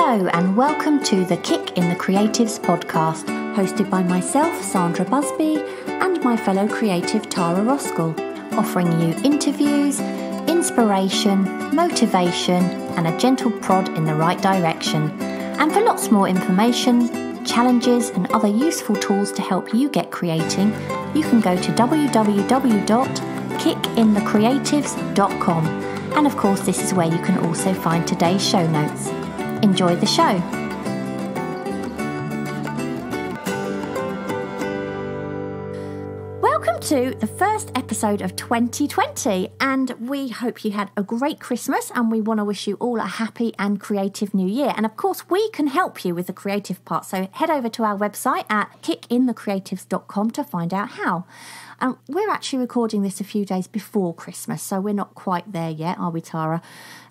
Hello, and welcome to the Kick in the Creatives podcast, hosted by myself, Sandra Busby, and my fellow creative Tara Roskell, offering you interviews, inspiration, motivation, and a gentle prod in the right direction. And for lots more information, challenges, and other useful tools to help you get creating, you can go to www.kickinthecreatives.com. And of course, this is where you can also find today's show notes. Enjoy the show. Welcome to the first episode of 2020, and we hope you had a great Christmas. And we want to wish you all a happy and creative new year. And of course, we can help you with the creative part. So head over to our website at kickinthecreatives.com to find out how. And we're actually recording this a few days before Christmas, so we're not quite there yet, are we, Tara?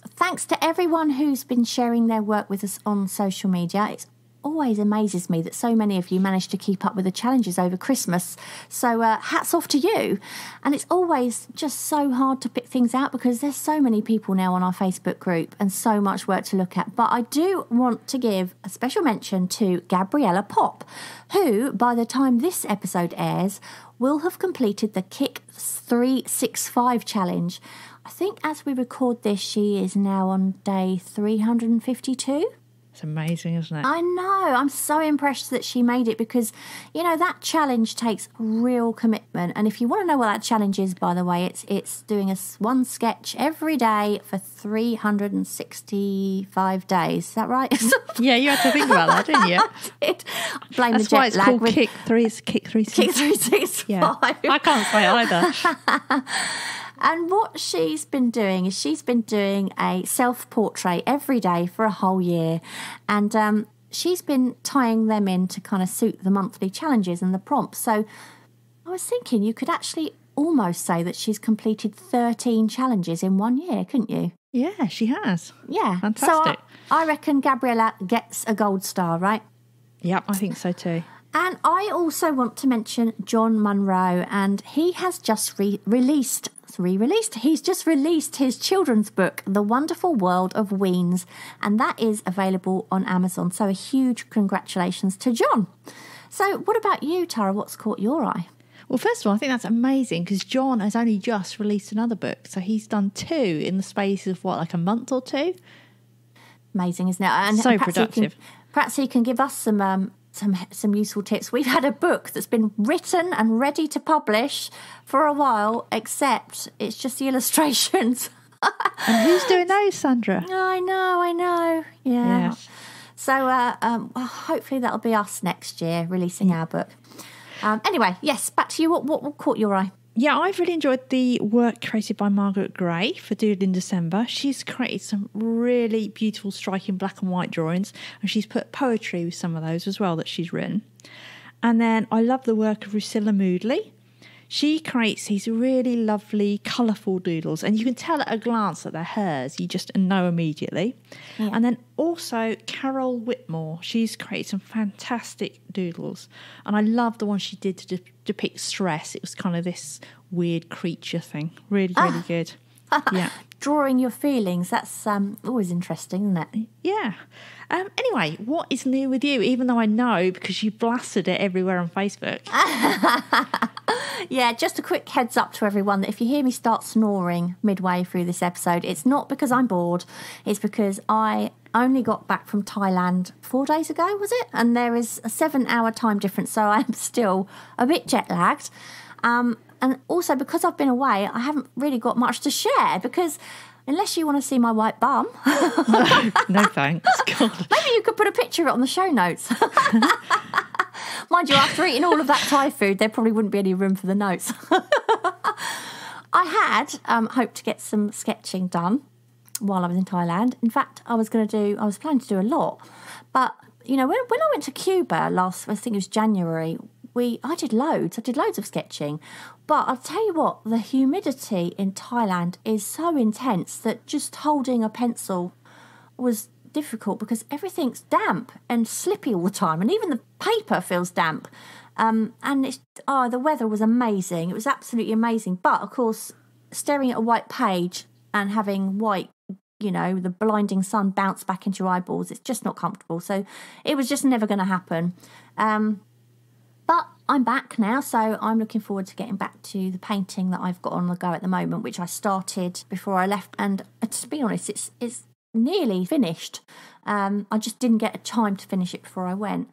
Thanks to everyone who's been sharing their work with us on social media. It's always amazes me that so many of you managed to keep up with the challenges over Christmas. So uh, hats off to you. And it's always just so hard to pick things out because there's so many people now on our Facebook group and so much work to look at. But I do want to give a special mention to Gabriella Pop, who, by the time this episode airs, will have completed the Kick 365 challenge. I think as we record this, she is now on day 352. It's amazing, isn't it? I know. I'm so impressed that she made it because, you know, that challenge takes real commitment. And if you want to know what that challenge is, by the way, it's it's doing a one sketch every day for 365 days. Is that right? yeah, you had to think about that, didn't you? it. Blame That's the jet why it's lag called with Kick Three. Kick Three. Kick 365. Yeah, I can't say either. And what she's been doing is she's been doing a self portrait every day for a whole year. And um, she's been tying them in to kind of suit the monthly challenges and the prompts. So I was thinking you could actually almost say that she's completed 13 challenges in one year, couldn't you? Yeah, she has. Yeah. Fantastic. So I, I reckon Gabriella gets a gold star, right? Yep, I think so too. And I also want to mention John Munro, and he has just re- released, re-released. He's just released his children's book, The Wonderful World of Weens, and that is available on Amazon. So a huge congratulations to John. So, what about you, Tara? What's caught your eye? Well, first of all, I think that's amazing because John has only just released another book, so he's done two in the space of what, like a month or two. Amazing, isn't it? And So perhaps he can- productive. perhaps he can give us some um, some some useful tips. We've had a book that's been written and ready to publish for a while, except it's just the illustrations. And who's doing those, Sandra? I know, I know. Yeah. Yes. So uh, um, well, hopefully that'll be us next year releasing our book. Um, anyway, yes, back to you. What, what caught your eye? Yeah, I've really enjoyed the work created by Margaret Gray for Doodle in December. She's created some really beautiful, striking black and white drawings, and she's put poetry with some of those as well that she's written. And then I love the work of Rusilla Moodley. She creates these really lovely, colourful doodles, and you can tell at a glance that they're hers. You just know immediately. And then also Carol Whitmore. She's created some fantastic doodles, and I love the one she did to de- depict stress. It was kind of this weird creature thing. Really, ah. really good. Yeah. Drawing your feelings. That's um, always interesting, isn't it? Yeah. Um, anyway, what is new with you? Even though I know because you blasted it everywhere on Facebook. Yeah, just a quick heads up to everyone that if you hear me start snoring midway through this episode, it's not because I'm bored. It's because I only got back from Thailand four days ago, was it? And there is a seven hour time difference, so I'm still a bit jet lagged. Um, and also because I've been away, I haven't really got much to share because unless you want to see my white bum, no thanks. God. maybe you could put a picture of it on the show notes. Mind you, after eating all of that Thai food, there probably wouldn't be any room for the notes. I had um, hoped to get some sketching done while I was in Thailand. In fact, I was going to do, I was planning to do a lot. But, you know, when, when I went to Cuba last, I think it was January, we, I did loads. I did loads of sketching. But I'll tell you what, the humidity in Thailand is so intense that just holding a pencil was difficult because everything's damp and slippy all the time, and even the paper feels damp. Um, and it's oh, the weather was amazing. It was absolutely amazing. But of course, staring at a white page and having white you know, the blinding sun bounce back into your eyeballs. It's just not comfortable. So it was just never going to happen. Um, but I'm back now, so I'm looking forward to getting back to the painting that I've got on the go at the moment, which I started before I left. And uh, to be honest, it's it's nearly finished. Um, I just didn't get a time to finish it before I went.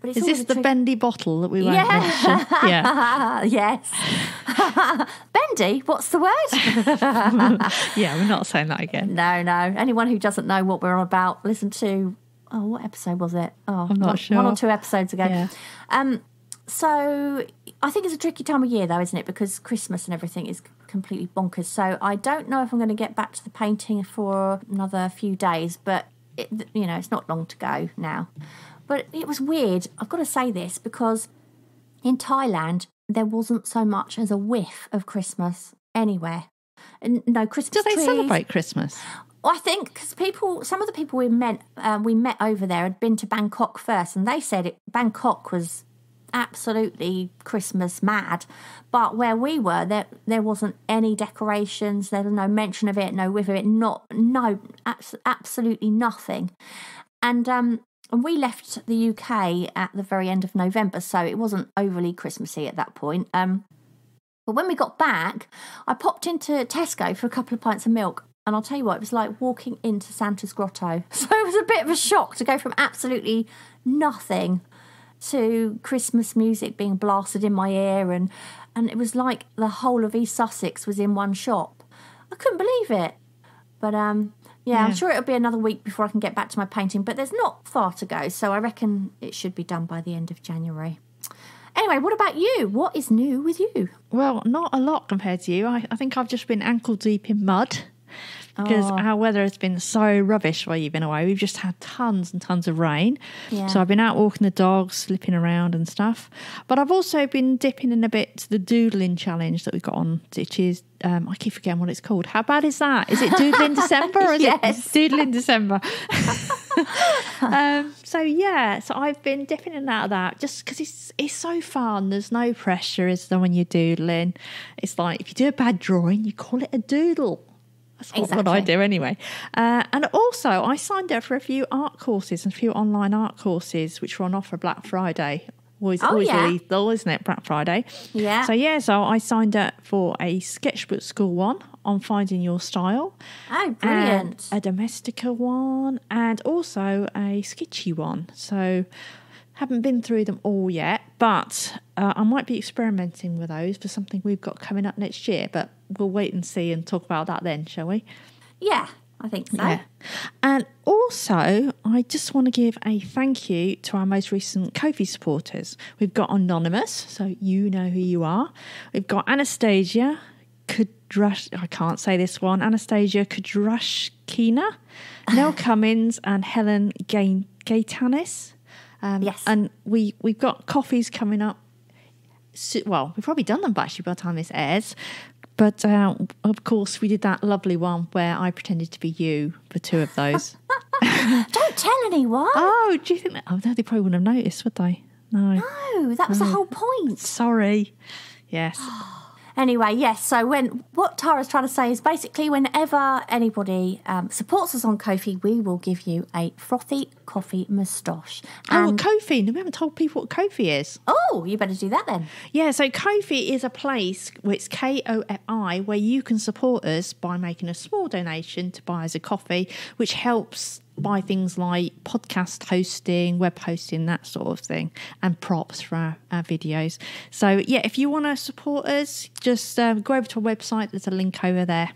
But it's Is this the trick- bendy bottle that we won't Yeah. Yeah. yes. Bendy, what's the word? Yeah, we're not saying that again. no, no. Anyone who doesn't know what we're on about, listen to oh, what episode was it? Oh, I'm not one- sure. One or two episodes ago. Yeah. Um, so I think it's a tricky time of year, though, isn't it? Because Christmas and everything is completely bonkers. So I don't know if I'm going to get back to the painting for another few days, but it, you know, it's not long to go now. But it was weird. I've got to say this because in Thailand there wasn't so much as a whiff of Christmas anywhere. And no Christmas Do they trees. celebrate Christmas? I think because people, some of the people we met, uh, we met over there had been to Bangkok first, and they said it, Bangkok was absolutely Christmas mad. But where we were, there there wasn't any decorations. There was no mention of it, no of it, not no, abs- absolutely nothing. And um, and we left the UK at the very end of November, so it wasn't overly Christmassy at that point. Um, but when we got back, I popped into Tesco for a couple of pints of milk. And I'll tell you what, it was like walking into Santa's grotto. So it was a bit of a shock to go from absolutely nothing to Christmas music being blasted in my ear. And, and it was like the whole of East Sussex was in one shop. I couldn't believe it. But um, yeah, I'm sure it'll be another week before I can get back to my painting. But there's not far to go. So I reckon it should be done by the end of January. Anyway, what about you? What is new with you? Well, not a lot compared to you. I, I think I've just been ankle deep in mud because Oh. our weather has been so rubbish while you've been away. We've just had tons and tons of rain. Yeah. So I've been out walking the dogs, slipping around and stuff. But I've also been dipping in a bit to the doodling challenge that we've got on, which is, um, I keep forgetting what it's called. How bad is that? Is it doodling December or is Yes. it doodling December? um, so yeah, so I've been dipping in and out of that just because it's it's so fun. There's no pressure, is there, when you're doodling? It's like if you do a bad drawing, you call it a doodle. That's what, what I Exactly. do anyway. Uh, and also, I signed up for a few art courses and a few online art courses, which were on offer Black Friday. Always, Oh, always yeah. lethal, isn't it? Black Friday. Yeah. So yeah, so I signed up for a sketchbook school one on finding your style. Oh, brilliant. a Domestika one and also a sketchy one. So haven't been through them all yet, but uh, I might be experimenting with those for something we've got coming up next year. But we'll wait and see and talk about that then, shall we? yeah, I think so. Yeah. And also, I just want to give a thank you to our most recent Ko-fi supporters. We've got Anonymous, so you know who you are. We've got Anastasia Kudrash, I can't say this one, Anastasia Kudrashkina, Nell Cummins, and Helen Gain-. Um, Yes. And we, we've got coffees coming up so- well, we've probably done them by actually by the time this airs. But uh, of course, we did that lovely one where I pretended to be you for two of those. Don't tell anyone. oh, do you think that? Oh, no, they probably wouldn't have noticed, would they? No. no, that was the whole point. Sorry. Yes. Anyway, yes. So when what Tara's trying to say is basically, whenever anybody um, supports us on Ko-fi, we will give you a frothy coffee moustache. Oh, And Ko-fi. We haven't told people what Ko-fi is. oh, you better do that then. Yeah, so Ko-fi is a place, it's K O F I, where you can support us by making a small donation to buy us a coffee, which helps buy things like podcast hosting, web hosting, that sort of thing, and props for our, our videos. So, yeah, if you want to support us, just um, go over to our website, there's a link over there.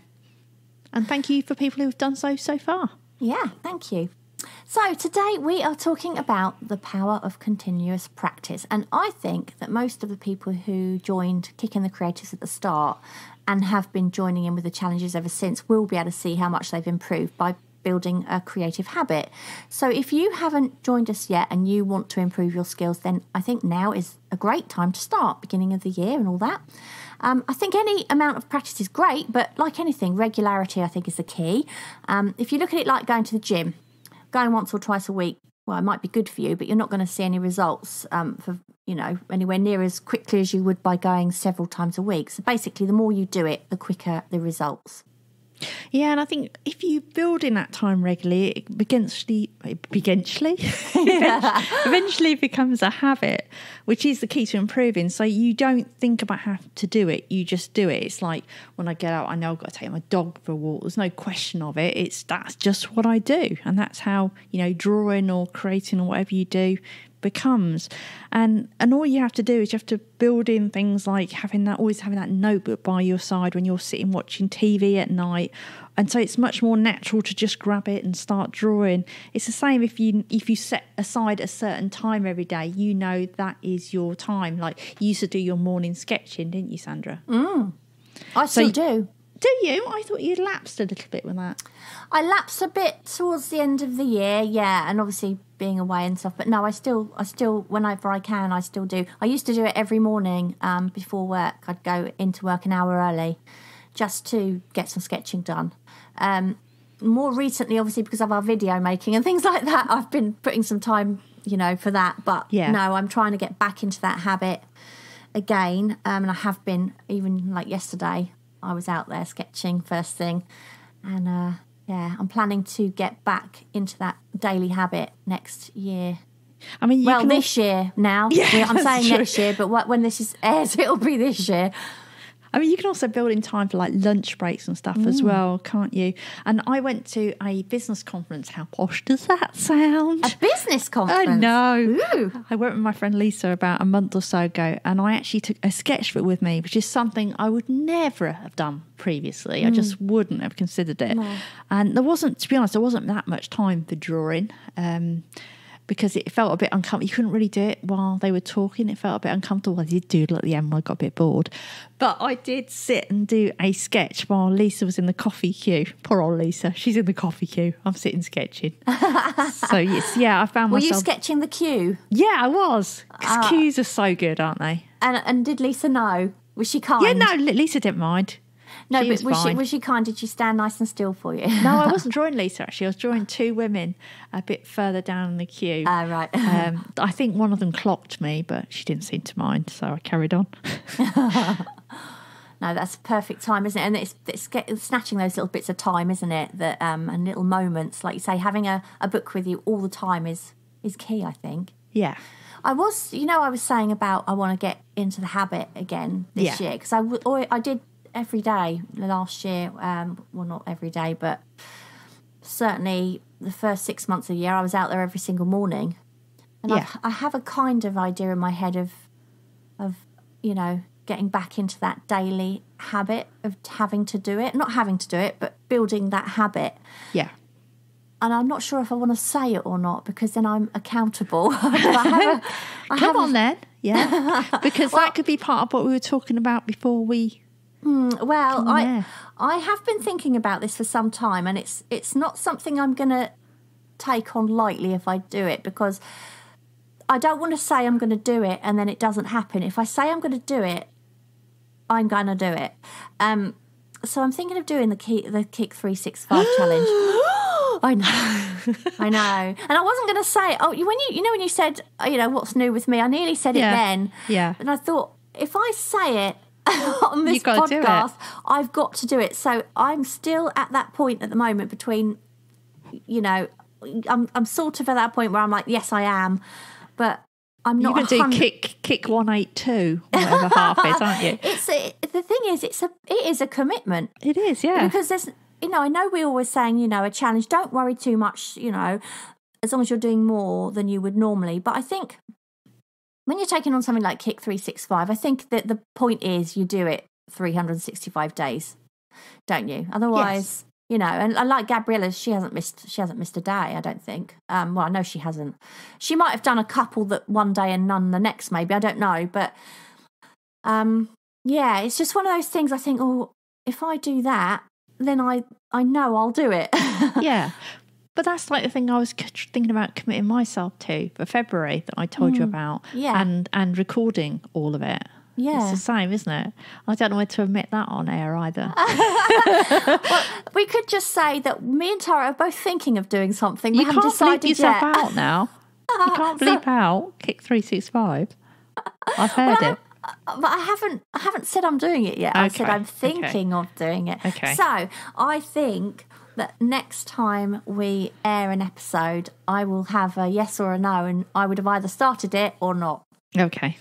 And thank you for people who've done so so far. Yeah, thank you. So, today we are talking about the power of continuous practice. And I think that most of the people who joined Kick in the Creatives at the start and have been joining in with the challenges ever since will be able to see how much they've improved by building a creative habit. So, if you haven't joined us yet and you want to improve your skills, then I think now is a great time to start, beginning of the year and all that. Um, I think any amount of practice is great, but like anything, regularity I think is the key. Um, if you look at it like going to the gym, going once or twice a week, well, it might be good for you, but you're not going to see any results um, for you know anywhere near as quickly as you would by going several times a week. So basically, the more you do it, the quicker the results. Yeah, and I think if you build in that time regularly, it eventually, eventually, eventually becomes a habit, which is the key to improving. So you don't think about how to do it; you just do it. It's like when I get out, I know I've got to take my dog for a walk. There's no question of it. It's that's just what I do, and that's how you know drawing or creating or whatever you do becomes. And and all you have to do is you have to build in things like having that always having that notebook by your side when you're sitting watching TV at night. And so it's much more natural to just grab it and start drawing. It's the same if you if you set aside a certain time every day you know that is your time. Like you used to do your morning sketching didn't you Sandra? Mm. I still you- do. Do you I thought you'd lapsed a little bit with that I lapsed a bit towards the end of the year, yeah, and obviously being away and stuff. But no, I still, I still, whenever I can, I still do. I used to do it every morning um, before work. I'd go into work an hour early, just to get some sketching done. Um, more recently, obviously, because of our video making and things like that, I've been putting some time, you know, for that. But Yeah. no, I'm trying to get back into that habit again, um, and I have been even like yesterday. I was out there sketching first thing, and uh, yeah, I'm planning to get back into that daily habit next year. I mean you well, can this year now. Yeah, I'm saying true. next year, but what, when this is airs, it'll be this year. I mean, you can also build in time for like lunch breaks and stuff as well, can't you? And I went to a business conference. How posh does that sound? A business I conference. know. Ooh. I went with my friend Lisa about a month or so ago, and I actually took a sketchbook with me, which is something I would never have done previously. I just wouldn't have considered it. And there wasn't, to be honest, there wasn't that much time for drawing. Um, because it felt a bit uncomfortable. You couldn't really do it while they were talking. It felt a bit uncomfortable. I did doodle at the end I got a bit bored. But I did sit and do a sketch while Lisa was in the coffee queue. Poor old Lisa. She's in the coffee queue. I'm sitting sketching. so, yes, yeah, I found myself. Were you sketching the queue? Yeah, I was. 'Cause ah. cues are so good, aren't they? And and did Lisa know? Was she kind? Yeah, no, Lisa didn't mind. No. she but was was she was she kind? Did she stand nice and still for you? No, I wasn't drawing Lisa actually. I was drawing two women a bit further down the queue. Ah, right. Um, I think one of them clocked me, but she didn't seem to mind, so I carried on. No, that's perfect time, isn't it? And it's, it's get, snatching those little bits of time, isn't it? That um, and little moments, like you say, having a, a book with you all the time is is key. I think. Yeah. I was, you know, I was saying about I want to get into the habit again this Yeah. year because I, I did every day last year. Um, well, not every day, but certainly the first six months of the year, I was out there every single morning, and Yeah. I've, I have a kind of idea in my head of, of you know, getting back into that daily habit of having to do it, not having to do it, but building that habit Yeah. and I'm not sure if I want to say it or not because then I'm accountable. I a, I Come a- on then. Yeah. because that could be part of what we were talking about before we. Well, on I. I have been thinking about this for some time, and it's it's not something I'm going to take on lightly if I do it because I don't want to say I'm going to do it and then it doesn't happen. If I say I'm going to do it, I'm going to do it. Um, so I'm thinking of doing the key, the kick three six five challenge. I know, I know, and I wasn't going to say. Oh, when you you know when you said uh, you know what's new with me, I nearly said Yeah. it then. Yeah. and I thought if I say it on this gotta do it. podcast, I've got to do it. So I'm still at that point at the moment between, you know, I'm I'm sort of at that point where I'm like, yes, I am, but I'm not. You're going to do kick kick one eight two whatever half is, aren't you? It's a, the thing is, it's a it is a commitment It is, yeah. because there's you know I know we're always saying you know a challenge. Don't worry too much. You know, as long as you're doing more than you would normally. But I think when you're taking on something like Kick three six five, I think that the point is you do it 365 days, don't you? Otherwise. You know, and I like Gabriella, she hasn't missed she hasn't missed a day, I don't think. Um, well, I know she hasn't. She might have done a couple that one day and none the next, maybe. I don't know. But um yeah, it's just one of those things I think, oh, if I do that, then I I know I'll do it. yeah. But that's like the thing I was thinking about committing myself to for February that I told you about. Mm. Yeah. And and recording all of it. yeah. It's the same, isn't it? I don't know where to admit that on air either. we could just say that me and Tara are both thinking of doing something. We you haven't can't decided bleep yourself yet. out now. You can't bleep out kick three six five. I've heard it. but I haven't. I haven't said I'm doing it yet. I said I'm okay. thinking of doing it. Okay. So I think that next time we air an episode, I will have a yes or a no, and I would have either started it or not. Okay.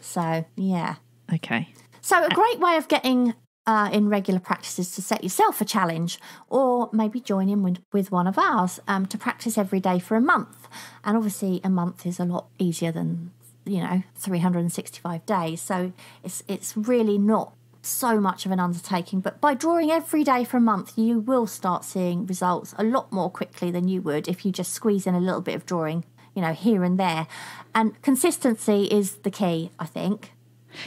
So yeah. Okay. So a great way of getting uh, in regular practice is to set yourself a challenge, or maybe join in with, with one of ours um, to practice every day for a month. And obviously, a month is a lot easier than you know 365 days. So it's it's really not so much of an undertaking. But by drawing every day for a month, you will start seeing results a lot more quickly than you would if you just squeeze in a little bit of drawing, you know, here and there. And consistency is the key, I think.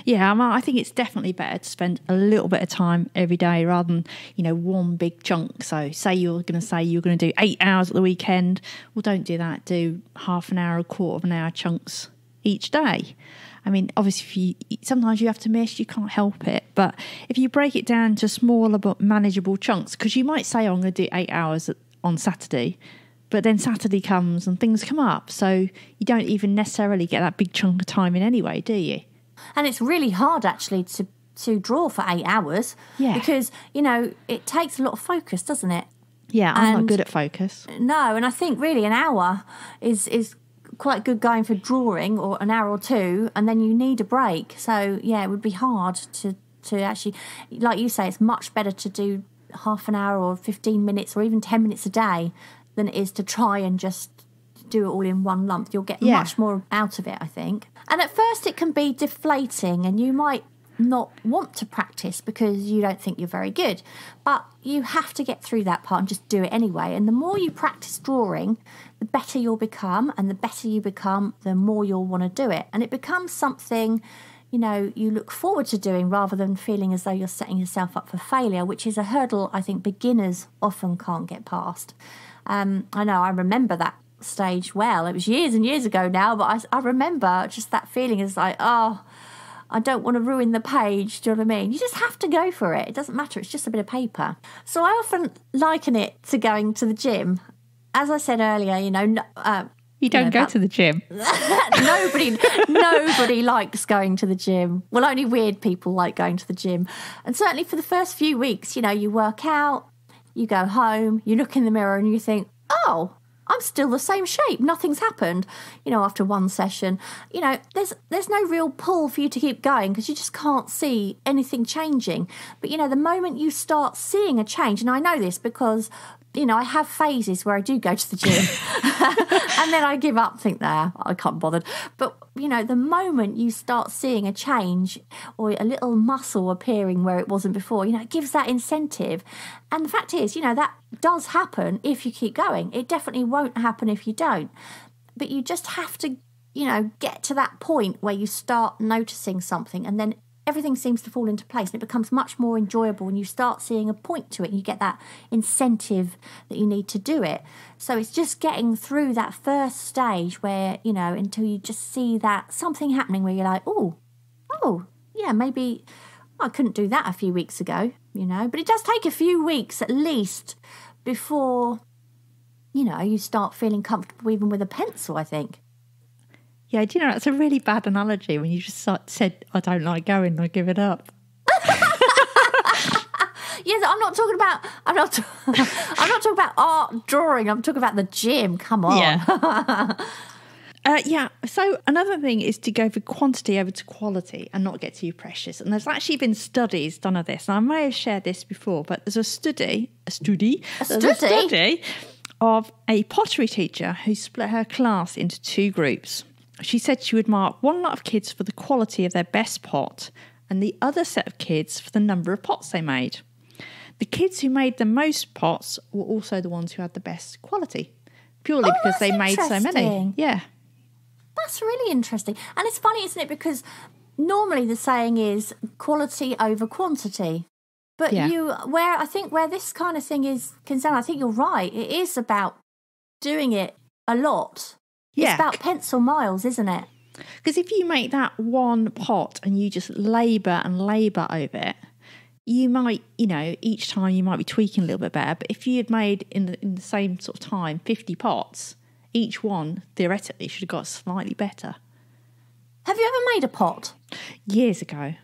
Yeah, I think it's definitely better to spend a little bit of time every day rather than, you know, one big chunk. So, say you're going to say you're going to do eight hours at the weekend. Well, don't do that. Do half an hour, a quarter of an hour chunks each day. I mean, obviously, if you sometimes you have to miss, you can't help it. But if you break it down to smaller but manageable chunks, because you might say, oh, I'm going to do eight hours on Saturday, but then Saturday comes and things come up. So you don't even necessarily get that big chunk of time in anyway, do you? and it's really hard actually to to draw for eight hours Yeah. because you know it takes a lot of focus doesn't it Yeah, I'm not good at focus. no and i think really an hour is is quite good going for drawing or an hour or two and then you need a break. So yeah it would be hard to to actually like you say it's much better to do half an hour or 15 minutes or even 10 minutes a day than it is to try and just do it all in one lump. You'll get Yeah. much more out of it i think. And at first it can be deflating and you might not want to practice because you don't think you're very good. But you have to get through that part and just do it anyway. And the more you practice drawing the better you'll become and the better you become the more you'll want to do it and it becomes something you know you look forward to doing rather than feeling as though you're setting yourself up for failure which is a hurdle i think beginners often can't get past um, i know i remember that stage well it was years and years ago now but i, I remember just that feeling is like oh I don't want to ruin the page. Do you know what I mean? You just have to go for it. It doesn't matter. It's just a bit of paper. So I often liken it to going to the gym. As I said earlier, you know, no- uh, You don't know, go that- to the gym. nobody nobody likes going to the gym. Well only weird people like going to the gym. And certainly for the first few weeks you know you work out you go home you look in the mirror and you think oh i'm still the same shape. Nothing's happened you know after one session. You know there's there's no real pull for you to keep going because you just can't see anything changing. But you know the moment you start seeing a change and i know this because you know, I have phases where I do go to the gym and then I give up, think, nah, I can't bother. But, you know, the moment you start seeing a change or a little muscle appearing where it wasn't before, you know, it gives that incentive. And the fact is, you know, that does happen if you keep going. It definitely won't happen if you don't. But you just have to, you know, get to that point where you start noticing something and then everything seems to fall into place and it becomes much more enjoyable and you start seeing a point to it and you get that incentive that you need to do it. So it's just getting through that first stage where you know until you just see that something happening where you're like oh oh yeah maybe i couldn't do that a few weeks ago you know? But it does take a few weeks at least before you know you start feeling comfortable even with a pencil i think Yeah, do you know, that's a really bad analogy when you just said, I don't like going, I give it up. Yes, I'm not talking about. I'm not. I'm not talking about art drawing. I'm talking about the gym. Come on. Uh, yeah. So another thing is to go for quantity over to quality and not get too precious. And there's actually been studies done of this. And I may have shared this before, but there's a study, a study, A there's study? study of a pottery teacher who split her class into two groups. She said she would mark one lot of kids for the quality of their best pot and the other set of kids for the number of pots they made. The kids who made the most pots were also the ones who had the best quality, purely Oh, because they made so many. Yeah. That's really interesting, and it's funny, isn't it? Because normally the saying is quality over quantity. But Yeah. you, where I think where this kind of thing is concerned, I think you're right. It is about doing it a lot. Yeah. It's about pencil miles, isn't it? Because if you make that one pot and you just labour and labour over it, you might, you know, each time you might be tweaking a little bit better. But if you had made in the, in the same sort of time 50 pots, each one theoretically should have got slightly better. Have you ever made a pot? years ago.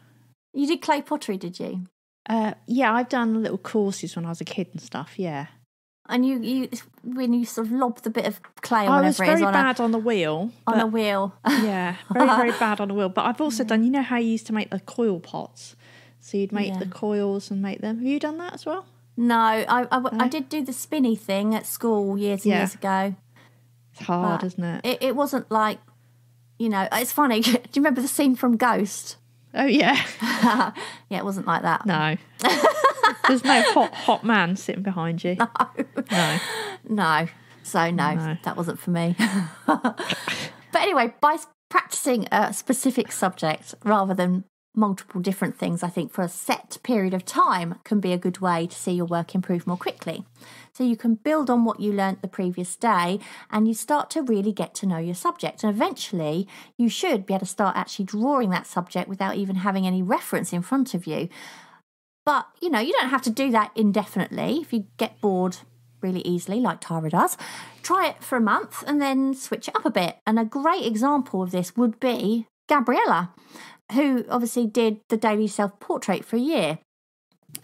You did clay pottery, did you? Uh, yeah, I've done little courses when I was a kid and stuff. Yeah, And you, you when you sort of lob the bit of clay or I was whatever it is very on, bad on the wheel. on a wheel. yeah, very very bad on the wheel. But I've also done. You know how you used to make the coil pots. So you'd make Yeah. the coils and make them. Have you done that as well? no, I, I, I did do the spinny thing at school years and Yeah. years ago. It's hard, But isn't it? It, it wasn't like, you know, it's funny. do you remember the scene from Ghost? Oh yeah. Yeah, it wasn't like that. No. There's no hot hot man sitting behind you. No. No. no. So no, No. that wasn't for me. but anyway, by practicing a specific subject rather than multiple different things, I think for a set period of time can be a good way to see your work improve more quickly. So you can build on what you learnt the previous day and you start to really get to know your subject. And eventually you should be able to start actually drawing that subject without even having any reference in front of you. But you know, you don't have to do that indefinitely. If you get bored really easily, like Tara does, try it for a month and then switch it up a bit. And a great example of this would be Gabriella, who obviously did the daily self portrait for a year.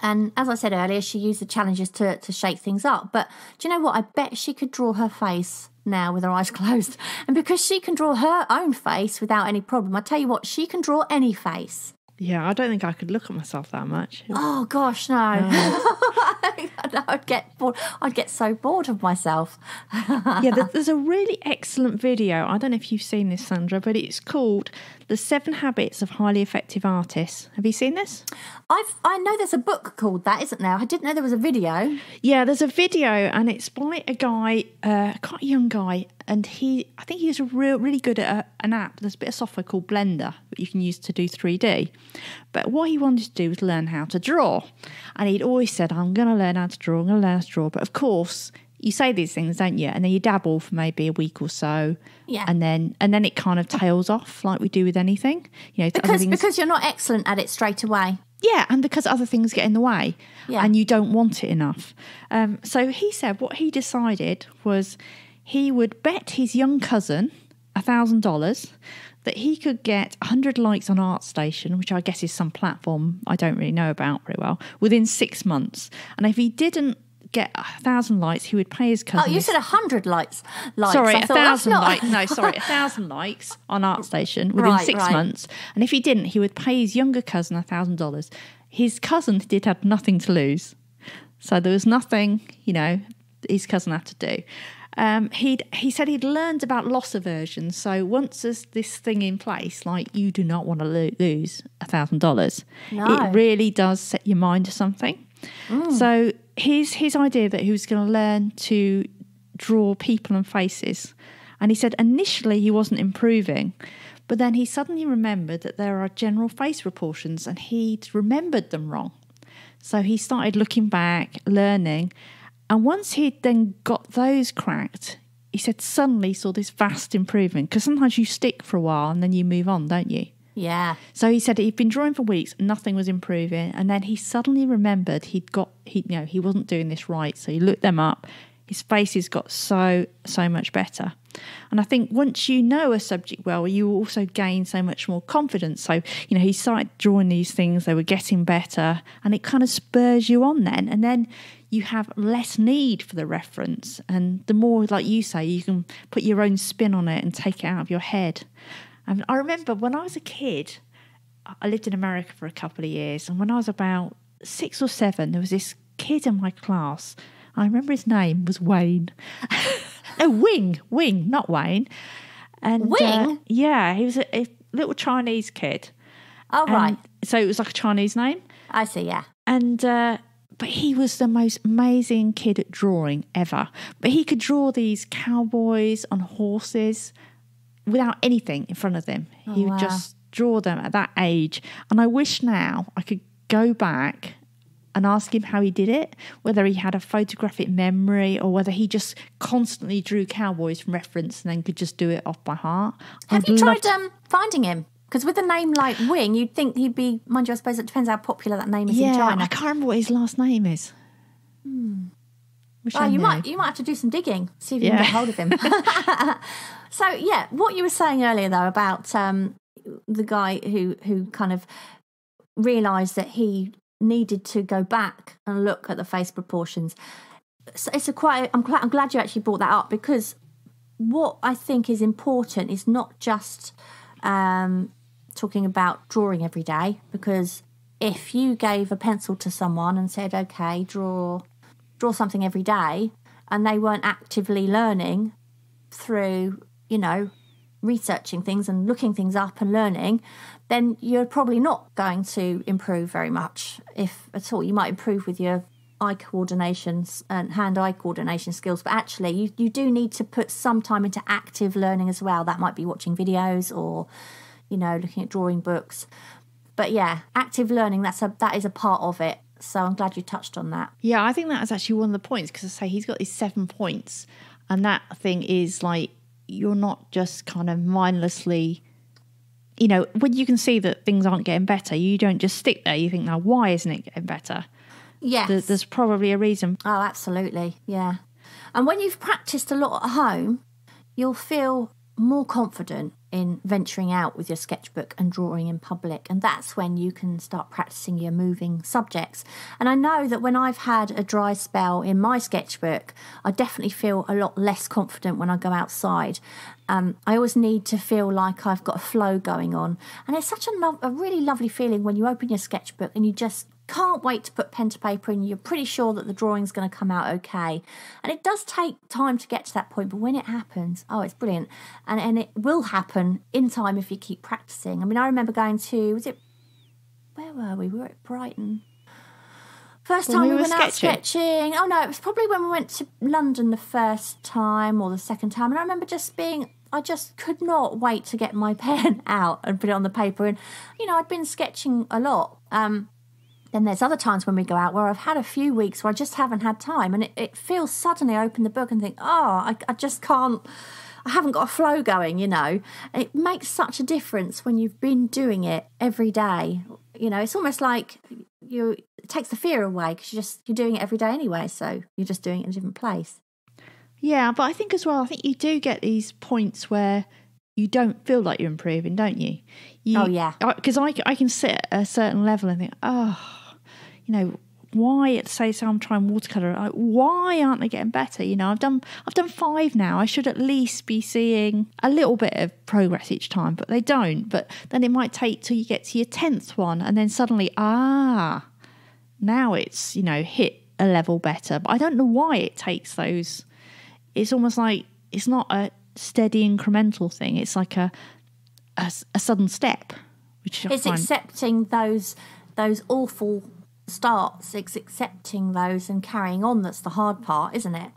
And as I said earlier, she used the challenges to, to shake things up. But do you know what? I bet she could draw her face now with her eyes closed. And because she can draw her own face without any problem, I tell you what, she can draw any face. Yeah, I don't think I could look at myself that much. Oh gosh, no. I'd get bored. I'd get so bored of myself. yeah, there's a really excellent video. I don't know if you've seen this, Sandra, but it's called The Seven Habits of Highly Effective Artists. Have you seen this? I've I know there's a book called that, isn't there? I didn't know there was a video. Yeah, there's a video, and it's by a guy, uh, quite a young guy, and he, I think he's real, really good at a, an app. There's a bit of software called Blender that you can use to do 3D. But what he wanted to do was learn how to draw, and he'd always said, "I'm going to learn how to draw. I'm going to learn how to draw." But of course, you say these things, don't you? And then you dabble for maybe a week or so, Yeah. and then and then it kind of tails off, like we do with anything. You know, Because because you're not excellent at it straight away. yeah, and because other things get in the way Yeah. and you don't want it enough. Um, so he said what he decided was he would bet his young cousin $1,000 that he could get 100 likes on ArtStation, which I guess is some platform I don't really know about very well, within six months. And if he didn't get a 1,000 likes, he would pay his cousin. Oh, you said a hundred likes. Likes. Sorry, I a thought, thousand not- likes. No, sorry, a thousand likes on ArtStation within Right, six right. months. And if he didn't, he would pay his younger cousin a thousand dollars. His cousin did have nothing to lose, so there was nothing, you know, his cousin had to do. Um, he'd he said he'd learned about loss aversion. So once there's this thing in place, like you do not want to lo- lose a thousand dollars, it really does set your mind to something. So his his idea that he was going to learn to draw people and faces, and he said initially he wasn't improving, but then he suddenly remembered that there are general face proportions, and he'd remembered them wrong. So he started looking back, learning, and once he'd then got those cracked, he said suddenly saw this vast improvement because sometimes you stick for a while and then you move on, don't you? Yeah. So he said he'd been drawing for weeks, nothing was improving, and then he suddenly remembered he'd got he you know he wasn't doing this right. So he looked them up. His faces got so so much better, and I think once you know a subject well, you also gain so much more confidence. So you know he started drawing these things; they were getting better, and it kind of spurs you on then, and then you have less need for the reference, and the more like you say, you can put your own spin on it and take it out of your head. And I remember when I was a kid, I lived in America for a couple of years, and when I was about six or seven, there was this kid in my class. I remember his name was Wayne. no, Wing, Wing, not Wayne. And uh, Wing? yeah, he was a, a little Chinese kid. Oh right. So it was like a Chinese name, I see. Yeah. and uh, but he was the most amazing kid at drawing ever. But he could draw these cowboys on horses without anything in front of them. he wow. would just draw them at that age. And I wish now I could go back and ask him how he did it, whether he had a photographic memory or whether he just constantly drew cowboys from reference and then could just do it off by heart. Have I'd you tried um, finding him? Because with a name like Wing, you'd think he'd be. Mind you, I suppose it depends how popular that name is in Yeah, China. I can't remember what his last name is. Wish Oh, you might you might have to do some digging, see if you Yeah. can get hold of him. so yeah, what you were saying earlier though about um, the guy who who kind of realized that he needed to go back and look at the face proportions. So it's a quite. I'm glad. I'm glad you actually brought that up because what I think is important is not just um, talking about drawing every day. Because if you gave a pencil to someone and said, "Okay, draw draw something every day," and they weren't actively learning through, you know, researching things and looking things up and learning, then you're probably not going to improve very much, if at all. You might improve with your eye coordination and hand eye coordination skills, but actually, you, you do need to put some time into active learning as well. That might be watching videos or, you know, looking at drawing books. But yeah, active learning that's a that is a part of it. So I'm glad you touched on that. Yeah, I think that is actually one of the points because I say he's got these seven points, and that thing is like you're not just kind of mindlessly you know when you can see that things aren't getting better you don't just stick there you think now why isn't it getting better Yes. there's probably a reason Oh, absolutely. Yeah. And when you've practiced a lot at home, you'll feel more confident in venturing out with your sketchbook and drawing in public. And that's when you can start practicing your moving subjects. And I know that when I've had a dry spell in my sketchbook, I definitely feel a lot less confident when I go outside. Um, I always need to feel like I've got a flow going on. And it's such a, a really lovely feeling when you open your sketchbook and you just can't wait to put pen to paper and you're pretty sure that the drawing's going to come out okay and it does take time to get to that point but when it happens oh it's brilliant and and it will happen in time if you keep practicing i mean i remember going to was it where were we we were at brighton First When time we went out sketching? sketching. Oh no, it was probably when we went to London the first time or the second time. And I remember just being, I just could not wait to get my pen out and put it on the paper. And, you know, I'd been sketching a lot. Um, then there's other times when we go out where I've had a few weeks where I just haven't had time. And it, it feels suddenly I open the book and think, oh, I, I just can't, I haven't got a flow going, you know. It makes such a difference when you've been doing it every day. You know, it's almost like you it takes the fear away because you're just you're doing it every day anyway. So you're just doing it in a different place. yeah but i think as well i think you do get these points where you don't feel like you're improving don't you, you Oh, yeah. because I, I can sit at a certain level and think oh you know why say so I'm trying watercolor like, why aren't they getting better? You know I've done I've done five now. I should at least be seeing a little bit of progress each time but they don't. But then it might take till you get to your 10th one and then suddenly ah now it's you know hit a level better. But I don't know why it takes those. It's almost like it's not a steady incremental thing. It's like a a, a sudden step which It's accepting those those awful starts. It's accepting those and carrying on. That's the hard part, isn't it?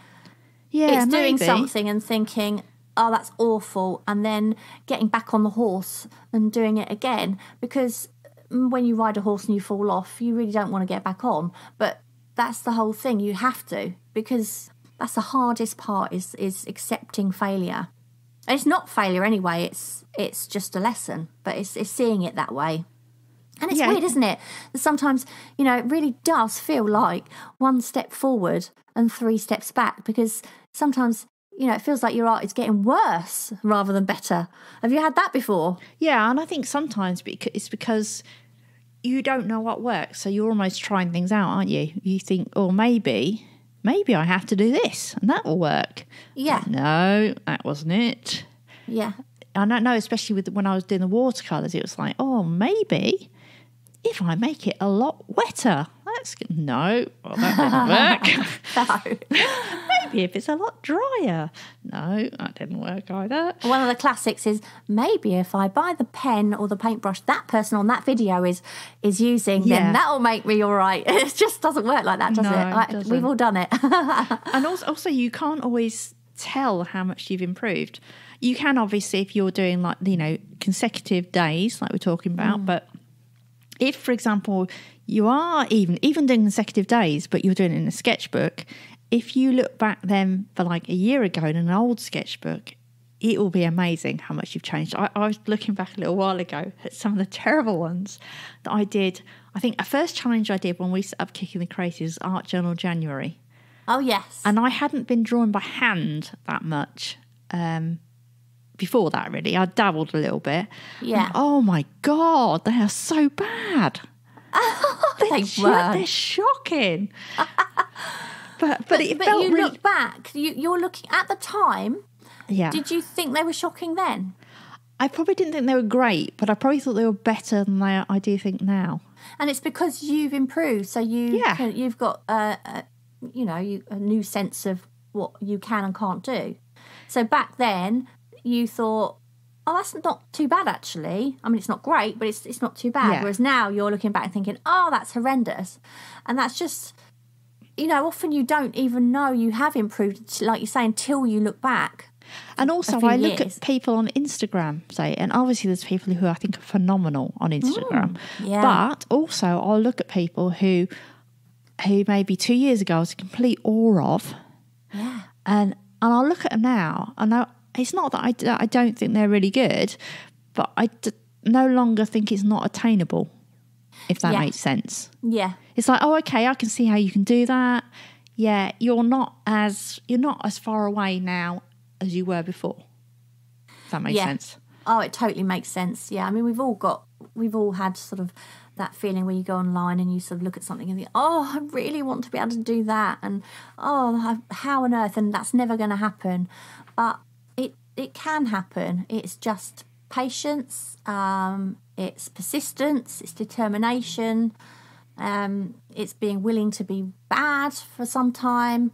yeah it's doing maybe. something and thinking, oh, that's awful, and then getting back on the horse and doing it again. Because mm, when you ride a horse and you fall off, you really don't want to get back on. But that's the whole thing. You have to because that's the hardest part is is accepting failure. And it's not failure anyway. It's it's just a lesson, but it's it's seeing it that way. And it's Yeah. weird, isn't it? That sometimes, you know, it really does feel like one step forward and three steps back because sometimes, you know, it feels like your art is getting worse rather than better. Have you had that before? Yeah, and I think sometimes it's because you don't know what works, so you're almost trying things out, aren't you? You think, oh, maybe, maybe I have to do this, and that will work. Yeah. No, that wasn't it. Yeah. I don't know, especially with when I was doing the watercolors, it was like, oh, maybe if I make it a lot wetter, that's good. no, well, that didn't work. No. maybe if it's a lot drier, no, that didn't work either. One of the classics is maybe if I buy the pen or the paintbrush that person on that video is is using, Yeah. then that'll make me all right. It just doesn't work like that, does No, it? it Like, doesn't. We've all done it. and also, also you can't always tell how much you've improved you can obviously if you're doing like you know consecutive days like we're talking about mm. but if for example you are even even doing consecutive days but you're doing it in a sketchbook if you look back then for like a year ago in an old sketchbook it will be amazing how much you've changed. I, I was looking back a little while ago at some of the terrible ones that I did. I think a first challenge I did when we set up Kick in the Creatives was Art Journal January oh yes. and I hadn't been drawing by hand that much um, before that, really. I dabbled a little bit. Yeah. Oh my God, they are so bad. they Sh- were. They're shocking. but but, it But felt you really. look back, you, you're looking at the time. yeah. Did you think they were shocking then? I probably didn't think they were great, but I probably thought they were better than they, I do think now. And it's because you've improved, so you Yeah. can, you've got a, a you know you, a new sense of what you can and can't do. So back then you thought, oh, that's not too bad actually. I mean, it's not great, but it's it's not too bad. Yeah. Whereas now you're looking back and thinking, oh, that's horrendous, and that's just you know often you don't even know you have improved, like you say, until you look back. And also, I look years. at people on Instagram, say, and obviously there's people who I think are phenomenal on mm, Instagram. yeah. But also, I'll look at people who, who maybe two years ago I was a complete awe of, Yeah. and and I'll look at them now, and I, it's not that I, I don't think they're really good, but I d- no longer think it's not attainable. If that Yeah. makes sense. Yeah. It's like, oh, okay, I can see how you can do that. Yeah, you're not as you're not as far away now as you were before. If that makes Yeah. sense. Oh, it totally makes sense. Yeah, I mean, we've all got, we've all had sort of that feeling where you go online and you sort of look at something and think, oh, I really want to be able to do that, and oh, how on earth, and that's never going to happen. But it can happen. It's just patience. Um, it's persistence. It's determination. Um, it's being willing to be bad for some time,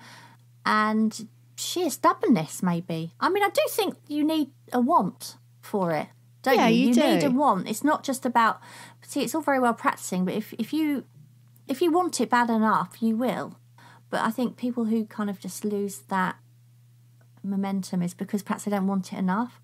and sheer stubbornness, maybe. I mean, I do think you need a want for it, don't Yeah, you? you need do. a want. It's not just about. See, it's all very well practicing, but if if you if you want it bad enough, you will. But I think people who kind of just lose that momentum is because perhaps they don't want it enough.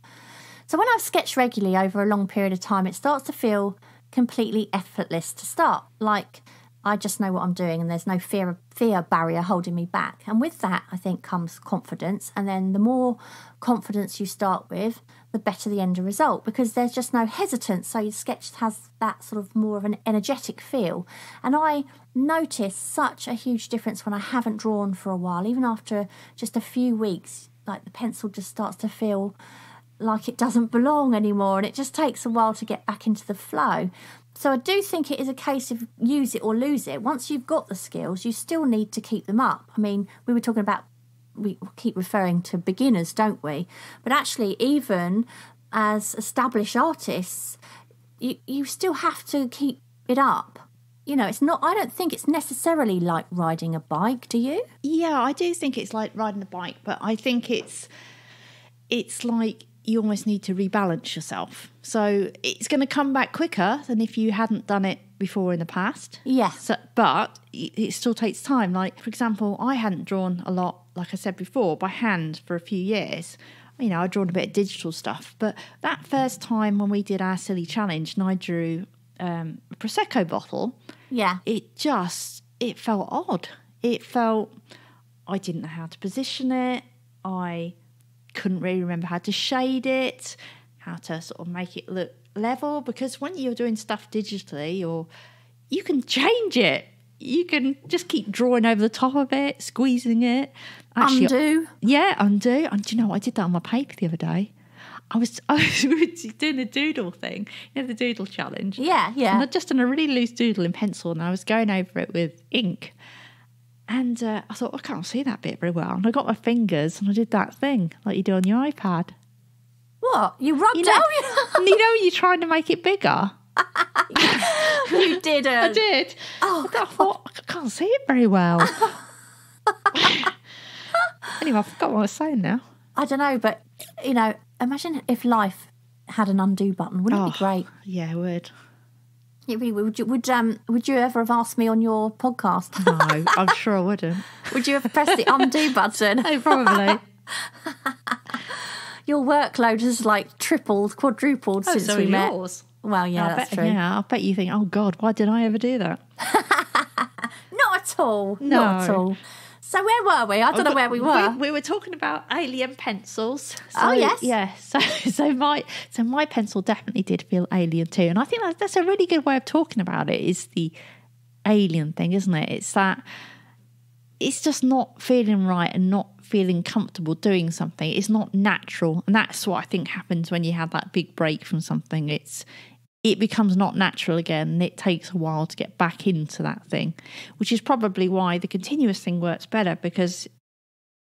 So when I've sketched regularly over a long period of time, it starts to feel completely effortless to start. Like I just know what I'm doing, and there's no fear fear barrier holding me back. And with that, I think comes confidence. And then the more confidence you start with, the better the end result because there's just no hesitance. So your sketch has that sort of more of an energetic feel. And I notice such a huge difference when I haven't drawn for a while, even after just a few weeks. Like the pencil just starts to feel like it doesn't belong anymore and it just takes a while to get back into the flow. So I do think it is a case of use it or lose it. Once you've got the skills, you still need to keep them up. I mean, we were talking about we keep referring to beginners, don't we? But actually even as established artists, you you still have to keep it up. You know, it's not I don't think it's necessarily like riding a bike, do you? Yeah, I do think it's like riding a bike, but I think it's it's like you almost need to rebalance yourself. So it's going to come back quicker than if you hadn't done it before in the past. Yeah. So, but it still takes time. Like, for example, I hadn't drawn a lot, like I said before, by hand for a few years. You know, I'd drawn a bit of digital stuff. But that first time when we did our silly challenge and I drew um, a Prosecco bottle, Yeah. it just, it felt odd. It felt, I didn't know how to position it. I couldn't really remember how to shade it, how to sort of make it look level. Because when you're doing stuff digitally, or you can change it. You can just keep drawing over the top of it, squeezing it. Actually, Undo. Yeah, undo. And do you know what? I did that on my paper the other day. I was I was doing the doodle thing, you know, the doodle challenge. Yeah, yeah. And I'd just done a really loose doodle in pencil, and I was going over it with ink. And uh, I thought I can't see that bit very well, and I got my fingers and I did that thing like you do on your iPad. What? You rubbed You know, and you know you're trying to make it bigger. you didn't. I did. Oh, I thought I can't see it very well. anyway, I forgot what I was saying now. I don't know, but you know, imagine if life had an undo button. Wouldn't it Oh. be great? Yeah, I would. It really would. Would you, would um would you ever have asked me on your podcast? No, I'm sure I wouldn't. would you have pressed the undo button? Oh, probably. Your workload has like tripled, quadrupled Oh, since so we met. yours. Well, yeah, I that's bet, true. Yeah, I bet you think, oh God, why did I ever do that? Not at all. Not at all. So where were we? I don't know where we were. We, were talking about alien pencils. So, Oh, yes. yeah. So, so my so my pencil definitely did feel alien too, and I think that, that's a really good way of talking about it. Is the alien thing, isn't it? It's that it's just not feeling right and not feeling comfortable doing something. It's not natural, and that's what I think happens when you have that big break from something. It's it becomes not natural again, and it takes a while to get back into that thing, which is probably why the continuous thing works better because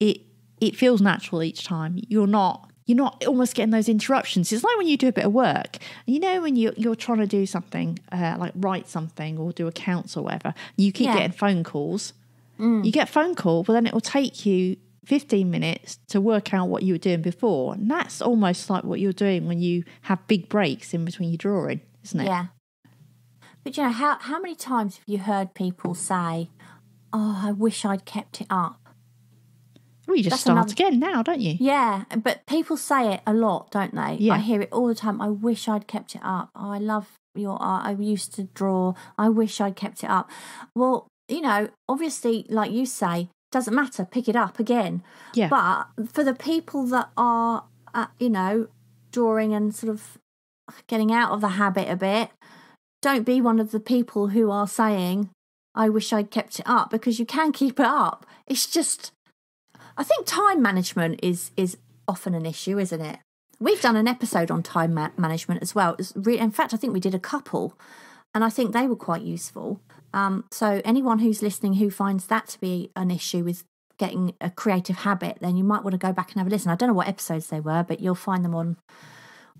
it it feels natural each time. You're not you're not almost getting those interruptions. It's like when you do a bit of work, you know, when you, you're trying to do something, uh, like write something or do accounts or whatever, you keep Yeah. getting phone calls. You get a phone call, but then it will take you 15 minutes to work out what you were doing before. And that's almost like what you're doing when you have big breaks in between your drawing, isn't it? Yeah. But you know, how how many times have you heard people say, "Oh, I wish I'd kept it up." Well, you just That's start another- again now, don't you? Yeah, but people say it a lot, don't they? Yeah. I hear it all the time. I wish I'd kept it up. Oh, I love your art. I used to draw. I wish I'd kept it up. Well, you know, obviously, like you say, doesn't matter. Pick it up again. Yeah. But for the people that are, uh, you know, drawing and sort of getting out of the habit a bit, don't be one of the people who are saying, I wish I'd kept it up because you can keep it up. It's just, I think time management is is often an issue, isn't it? We've done an episode on time ma- management as well. Re- in fact, I think we did a couple, and I think they were quite useful. Um, so anyone who's listening who finds that to be an issue with getting a creative habit, then you might want to go back and have a listen. I don't know what episodes they were, but you'll find them on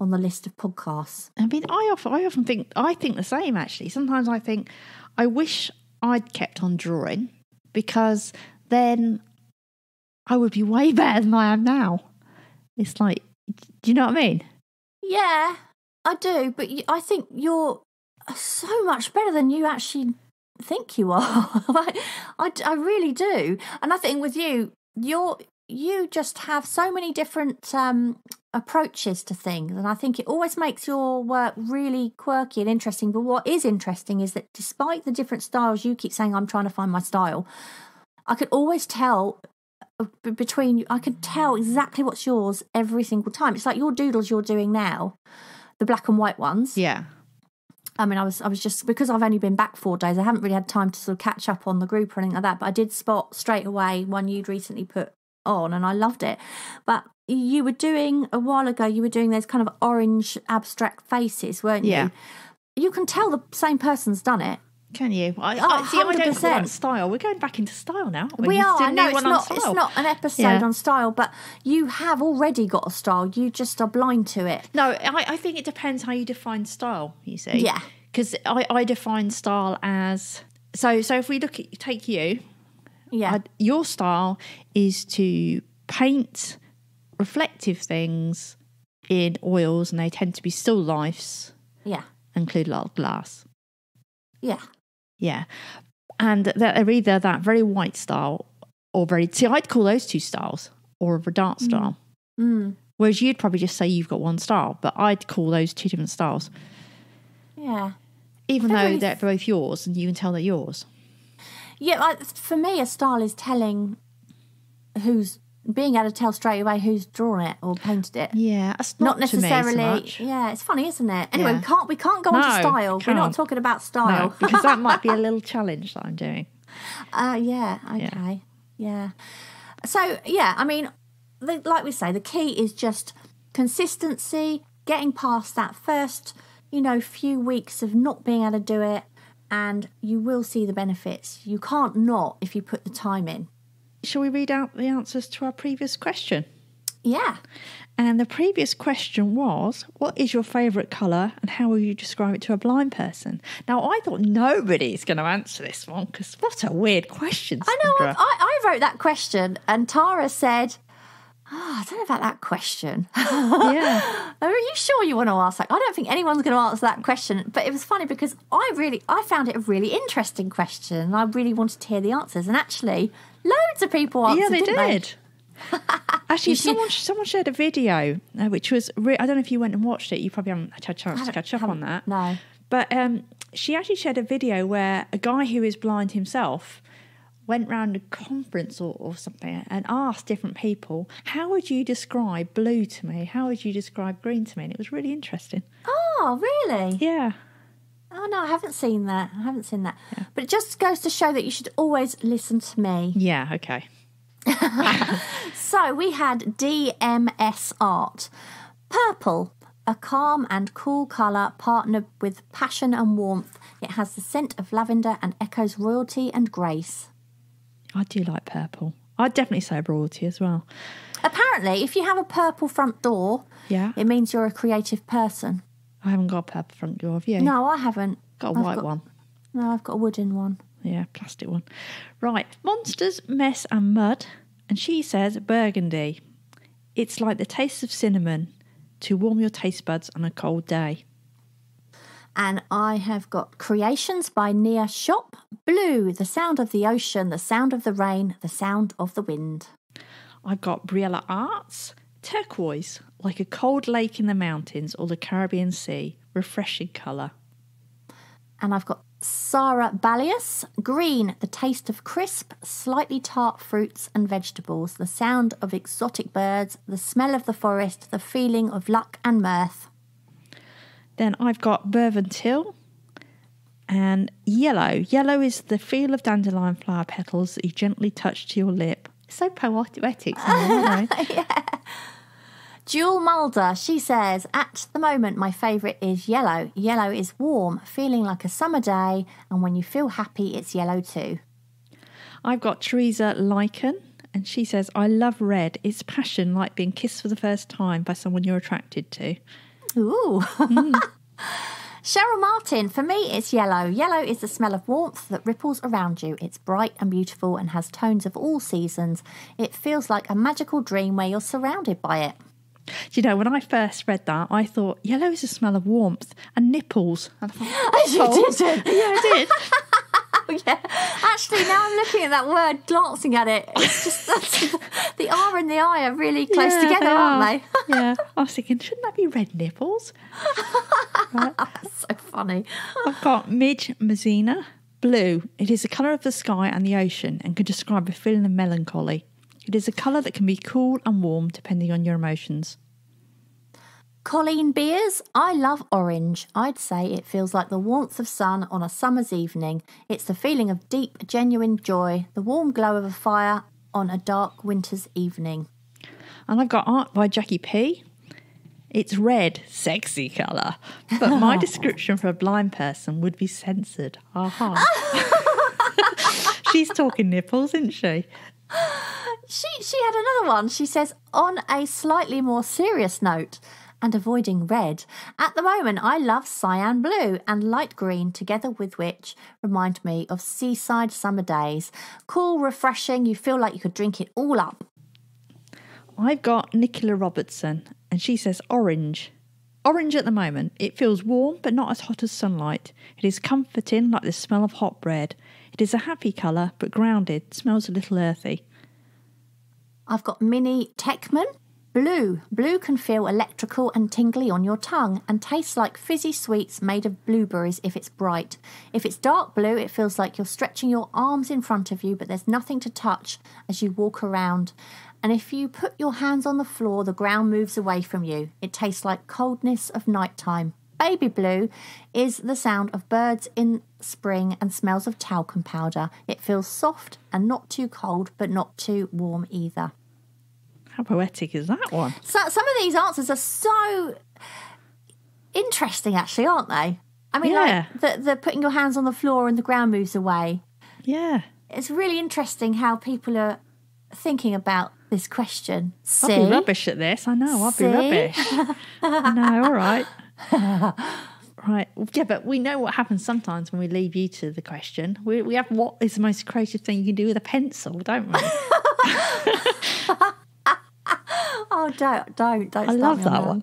on the list of podcasts. I mean, I often, I often think, I think the same actually. Sometimes I think, I wish I'd kept on drawing because then I would be way better than I am now. It's like, do you know what I mean? Yeah, I do, but I think you're so much better than you actually think you are. like, I, I really do, and I think with you, you're you just have so many different um, approaches to things, and I think it always makes your work really quirky and interesting. But what is interesting is that despite the different styles, you keep saying I'm trying to find my style. I could always tell uh, between I could tell exactly what's yours every single time. It's like your doodles you're doing now, the black and white ones. Yeah. I mean, I was I was just because I've only been back four days. I haven't really had time to sort of catch up on the group or anything like that. But I did spot straight away one you'd recently put on, and I loved it. But you were doing a while ago. You were doing those kind of orange abstract faces, weren't you? Yeah. You can tell the same person's done it. Can you? I, Oh, I, see, I don't call 100%. that style. We're going back into style now. We It's are. know it's not. It's not an episode Yeah. on style, but you have already got a style. You just are blind to it. No, I, I think it depends how you define style. You see, Yeah. because I, I define style as so. So if we look at take you, Yeah. Your style is to paint reflective things in oils, and they tend to be still lifes, yeah. include a lot of glass. Yeah. Yeah, and they're either that very white style or very. See, I'd call those two styles or a dark style. Mm. Whereas you'd probably just say you've got one style, but I'd call those two different styles. Yeah. even though really they're both yours and you can tell they're yours. Yeah, for me, a style is telling who's being able to tell straight away who's drawn it or painted it. Yeah, that's Not, not, so necessarily. much. yeah, it's funny, isn't it? Anyway, Yeah. we can't we can't go on to No, style. We're not talking about No, style. because that might be a little challenge that I'm doing. Uh, yeah. Okay. Yeah. So yeah, I mean, the, like we say, the key is just consistency, getting past that first, you know, few weeks of not being able to do it, and you will see the benefits. You can't not if you put the time in. Shall we read out the answers to our previous question? Yeah. And the previous question was, what is your favourite colour and how will you describe it to a blind person? Now, I thought nobody's going to answer this one because what a weird question. I know. I, I wrote that question, and Tara said, oh, "I don't know about that question. yeah. Are you sure you want to ask that? I don't think anyone's going to answer that question. But it was funny because I really, I found it a really interesting question, and I really wanted to hear the answers. And actually, loads of people answered. yeah, they did. Actually, You should- someone someone shared a video uh, which was re- I don't know if you went and watched it. You probably haven't had a chance to catch up on that. No. But um, she actually shared a video where a guy who is blind himself went round a conference or, or something and asked different people, "How would you describe blue to me? How would you describe green to me?" And it was really interesting. Oh, really? Yeah, Oh no, I haven't seen that. I haven't seen that. But it just goes to show that you should always listen to me. Yeah, okay. So we had DMS art. Purple, a calm and cool colour partnered with passion and warmth. It has the scent of lavender and echoes royalty and grace. I do like purple. I'd definitely say royalty as well. Apparently, if you have a purple front door, Yeah. it means you're a creative person. I haven't got a purple front door, have you? No, I haven't. Got a I've white got- one. No, I've got a wooden one. Yeah, plastic one. Right. Monsters, mess, and mud. And she says burgundy. It's like the taste of cinnamon to warm your taste buds on a cold day. And I have got Creations by Nia Shop. Blue, the sound of the ocean, the sound of the rain, the sound of the wind. I've got Briella Arts. Turquoise, like a cold lake in the mountains or the Caribbean Sea. Refreshing colour. And I've got Sarah Ballius. Green, the taste of crisp, slightly tart fruits and vegetables, the sound of exotic birds, the smell of the forest, the feeling of luck and mirth. Then I've got Burventil and yellow. Yellow is the feel of dandelion flower petals that you gently touch to your lip. So poetic? Jewel Mulder, she says, at the moment, my favourite is yellow. Yellow is warm, feeling like a summer day, and when you feel happy, it's yellow too. I've got Teresa Lycan, and she says, I love red. It's passion like being kissed for the first time by someone you're attracted to. Ooh. Mm. Cheryl Martin, for me, it's yellow. Yellow is the smell of warmth that ripples around you. It's bright and beautiful and has tones of all seasons. It feels like a magical dream where you're surrounded by it. Do you know, when I first read that, I thought yellow is a smell of warmth and nipples. And I thought, You didn't. yeah, I did. Oh, Yeah. Actually, now I'm looking at that word, glancing at it. It's just that's, the R and the I are really close Yeah, together, they aren't are. they? yeah. I was thinking, shouldn't that be red nipples? that's so funny. I've got Midge Mazzina. Blue. It is the colour of the sky and the ocean and can describe a feeling of melancholy. It is a colour that can be cool and warm depending on your emotions. Colleen Beers, I love orange. I'd say it feels like the warmth of sun on a summer's evening. It's the feeling of deep, genuine joy, the warm glow of a fire on a dark winter's evening. And I've got art by Jackie P. It's red, sexy colour. But my description for a blind person would be censored. Aha. She's talking nipples, isn't she? She she had another one. She says, on a slightly more serious note, and avoiding red. At the moment, I love cyan blue and light green, together with which remind me of seaside summer days. Cool, refreshing. You feel like you could drink it all up. I've got Nicola Robertson, and she says orange. Orange at the moment. It feels warm, but not as hot as sunlight. It is comforting, like the smell of hot bread. It is a happy colour, but grounded. Smells a little earthy. I've got Minnie Techman. Blue. Blue can feel electrical and tingly on your tongue and tastes like fizzy sweets made of blueberries if it's bright. If it's dark blue, it feels like you're stretching your arms in front of you, but there's nothing to touch as you walk around. And if you put your hands on the floor, the ground moves away from you. It tastes like coldness of nighttime. Baby blue is the sound of birds in spring and smells of talcum powder. It feels soft and not too cold, but not too warm either. How poetic is that one? So, some of these answers are so interesting, actually, aren't they? I mean, Yeah. like the, the putting your hands on the floor and the ground moves away. Yeah. It's really interesting how people are thinking about this question. See? I'll be rubbish at this. I know. I'll See? be rubbish. no, all right. right. Yeah, but we know what happens sometimes when we leave you to the question. We, we have what is the most creative thing you can do with a pencil, don't we? Oh, don't, don't, don't. I start love me on that one.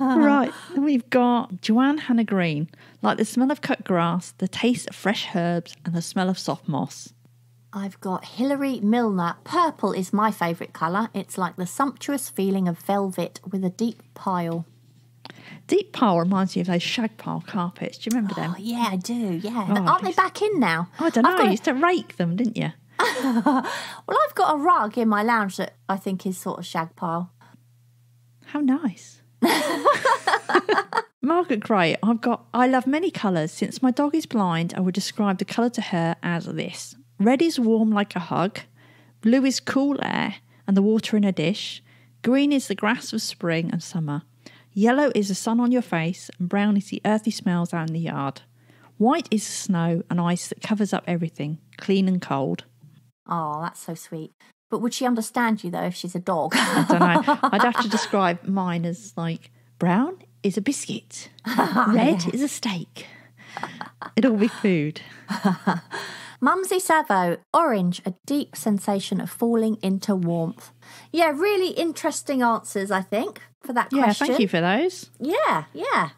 right. Then we've got Joanne Hannah Green. Like the smell of cut grass, the taste of fresh herbs, and the smell of soft moss. I've got Hilary Milner. Purple is my favourite colour. It's like the sumptuous feeling of velvet with a deep pile. Deep pile reminds me of those shag pile carpets. Do you remember them? Oh, yeah, I do. Yeah. Oh, Aren't they back in now? I don't know. I've got You used to rake them, didn't you? Well, I've got a rug in my lounge that I think is sort of shag pile. How nice. Margaret Gray, I've got, I love many colours. Since my dog is blind, I would describe the colour to her as this red is warm like a hug, blue is cool air and the water in a dish, green is the grass of spring and summer, yellow is the sun on your face, and brown is the earthy smells out in the yard. White is the snow and ice that covers up everything, clean and cold. Oh, that's so sweet. But would she understand you though if she's a dog? I don't know. I'd have to describe mine as like brown is a biscuit, red is a steak. It'll be food. Mumsy Savo, orange, a deep sensation of falling into warmth. Yeah, really interesting answers, I think, for that Yeah, question. Yeah, thank you for those. Yeah, yeah.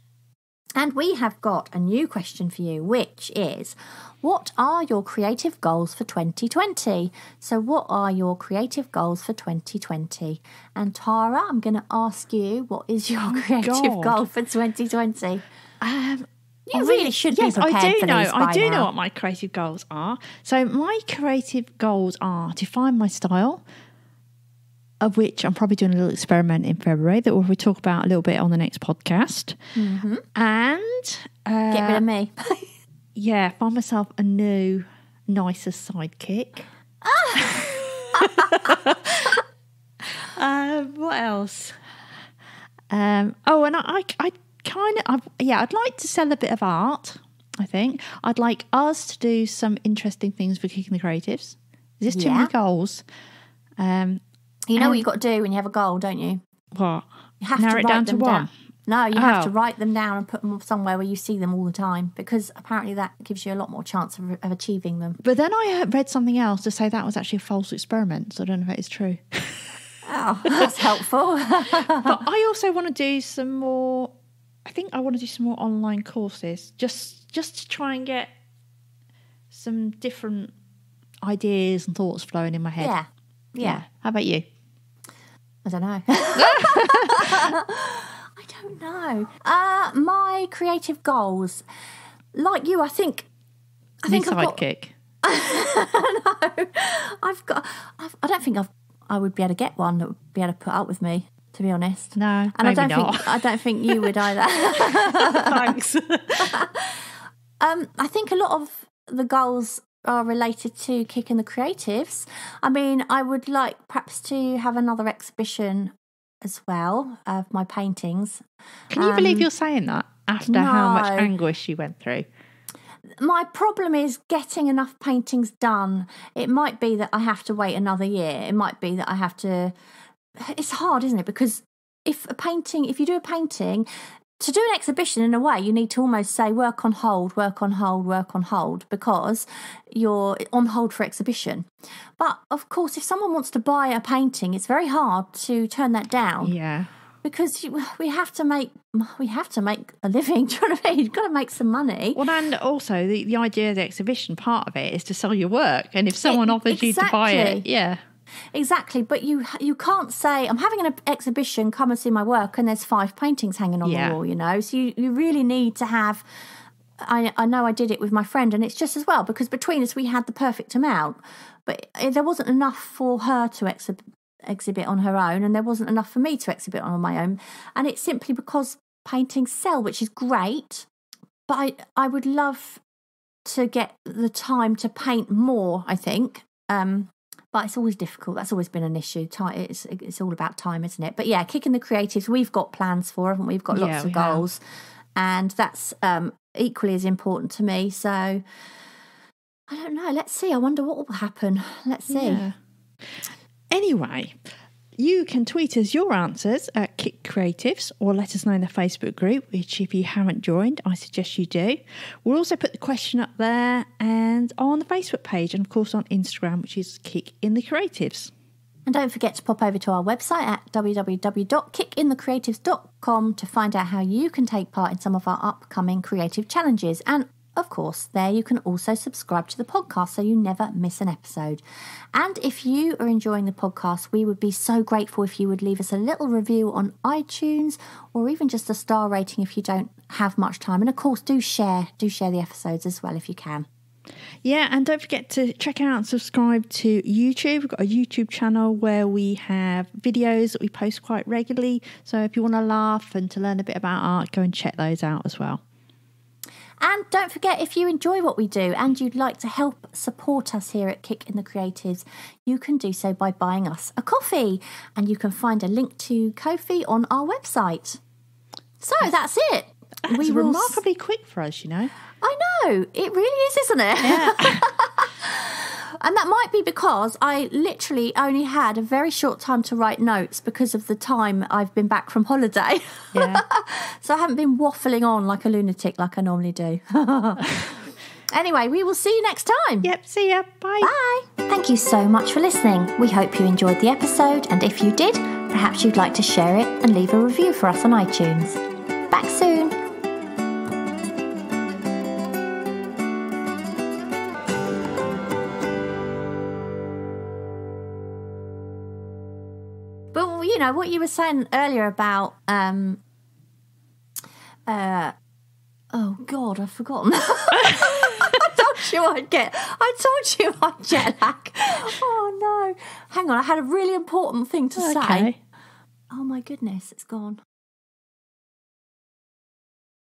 And we have got a new question for you, which is What are your creative goals for 2020? So, what are your creative goals for 2020? And Tara, I'm going to ask you, what is your creative God. goal for 2020? Um, You really should be yes, I do for know. these I do know what my creative goals are. So my creative goals are to find my style, of which I'm probably doing a little experiment in February that we'll talk about a little bit on the next podcast. And uh, Mm-hmm. Get rid of me. yeah, find myself a new, nicer sidekick. um, what else? Um, oh, and I, I, I kind of, yeah, I'd like to sell a bit of art. I think I'd like us to do some interesting things for Kick in the Creatives. Is this too Yeah. many goals? Um, You know Um, what you've got to do when you have a goal, don't you? what? You have Narrow to it write down to them one. down. No, you have to Oh. write them down and put them somewhere where you see them all the time because apparently that gives you a lot more chance of, of achieving them. But then I read something else to say that was actually a false experiment. So I don't know if that is true. Oh, that's helpful. but I also want to do some more. I think I want to do some more online courses, just just to try and get some different ideas and thoughts flowing in my head. yeah. Yeah. How about you? I don't know. I don't know. Uh, my creative goals, like you, I think. I New think I've got, sidekick. I've got. I've, I don't think I've. I would be able to get one that would be able to put up with me. To be honest, No, and maybe I don't not. think I don't think you would either. Thanks. Um, I think a lot of the goals are related to Kick in the Creatives. I mean, I would like perhaps to have another exhibition as well of my paintings. Can you believe Um, you're saying that after how much anguish you went through? My problem is getting enough paintings done. It might be that I have to wait another year. It might be that I have to. It's hard, isn't it? Because if a painting, if you do a painting, to do an exhibition in a way, you need to almost say work on hold, work on hold, work on hold, because you're on hold for exhibition. But of course, if someone wants to buy a painting, it's very hard to turn that down Yeah. because you, we have to make we have to make a living. Do you know what I mean? You've got to make some money. Well, and also the, the idea of the exhibition part of it is to sell your work, and if someone offers you to buy it, yeah, Exactly, but you you can't say I'm having an exhibition. Come and see my work, and there's five paintings hanging on Yeah. the wall. You know, so you, you really need to have. I I know I did it with my friend, and it's just as well because between us we had the perfect amount, but there wasn't enough for her to exhibit exhibit on her own, and there wasn't enough for me to exhibit on my own, and it's simply because paintings sell, which is great, but I I would love to get the time to paint more. I think. Um, but it's always difficult. That's always been an issue. It's it's all about time, isn't it? But yeah, Kick in the Creatives, we've got plans for, haven't we? We've got lots Yeah, of we have. goals, and that's um, equally as important to me. So I don't know. Let's see. I wonder what will happen. Let's see. Yeah. Anyway, you can tweet us your answers at Kick Creatives or let us know in the Facebook group, which if you haven't joined, I suggest you do. We'll also put the question up there and on the Facebook page and of course on Instagram, which is Kick in the Creatives. And don't forget to pop over to our website at www.kickinthecreatives.com to find out how you can take part in some of our upcoming creative challenges. And of course, there you can also subscribe to the podcast so you never miss an episode. And if you are enjoying the podcast, we would be so grateful if you would leave us a little review on iTunes or even just a star rating if you don't have much time. And of course, do share, do share the episodes as well if you can. Yeah, and don't forget to check out and subscribe to YouTube. We've got a YouTube channel where we have videos that we post quite regularly. So if you want to laugh and to learn a bit about art, go and check those out as well. And don't forget, if you enjoy what we do and you'd like to help support us here at Kick in the Creatives, you can do so by buying us a coffee. And you can find a link to Ko-fi on our website. So that's it. That's We will s- remarkably quick for us, you know. I know, it really is, isn't it? and that might be because I literally only had a very short time to write notes because of the time I've been back from holiday. Yeah. so I haven't been waffling on like a lunatic like I normally do. anyway, we will see you next time. yep. See ya. Bye. Bye. Thank you so much for listening. We hope you enjoyed the episode, and if you did, perhaps you'd like to share it and leave a review for us on iTunes. Back soon. You know what you were saying earlier about um uh oh god, I've forgotten. I told you I'd get. I told you I'd jet lag. Oh no! Hang on, I had a really important thing to say. Oh my goodness, it's gone.